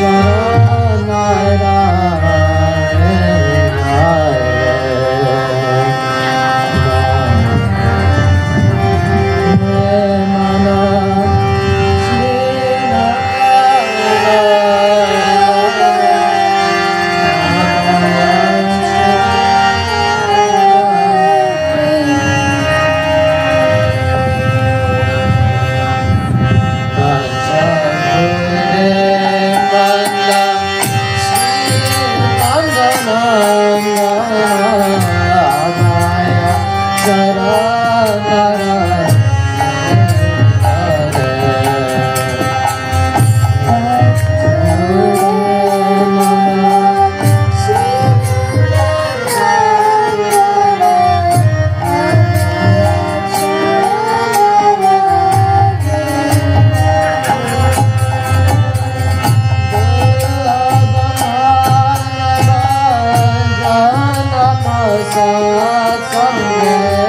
sorrow Hare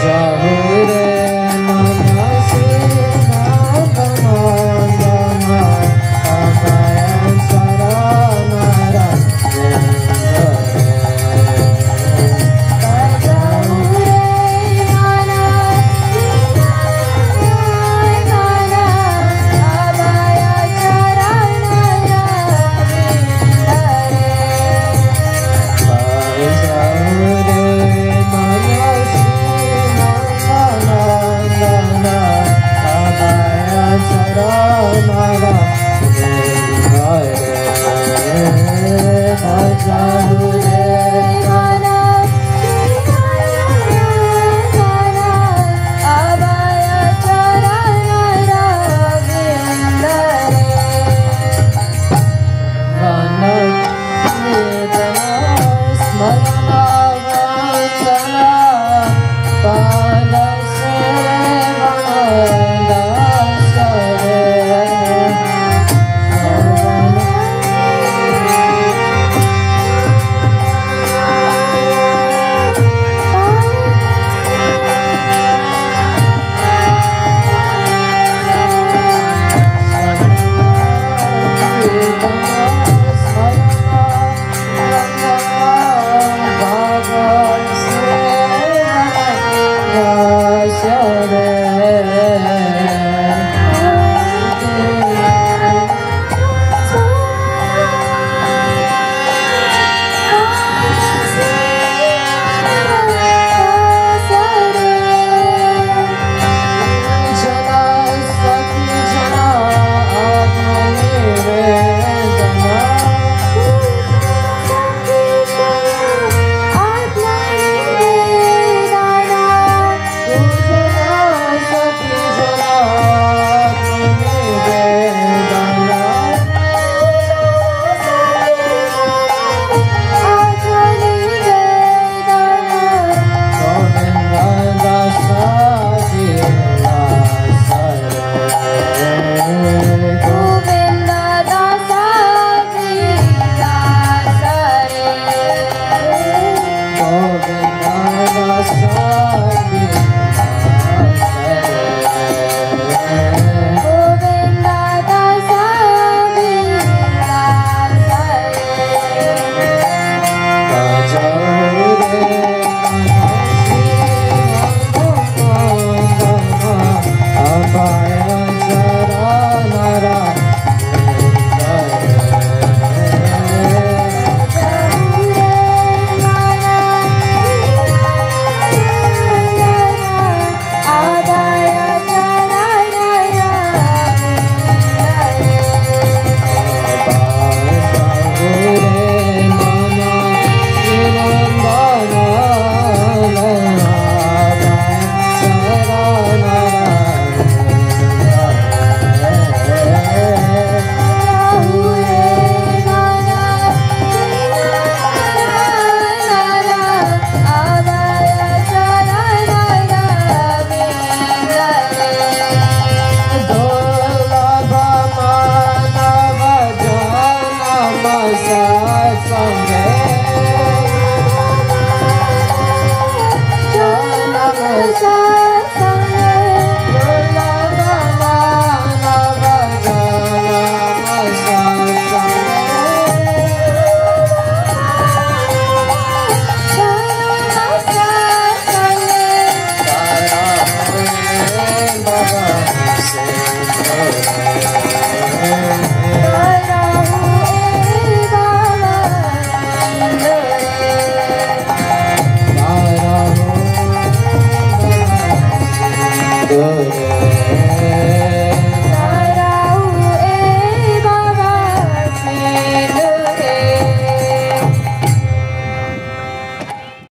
desire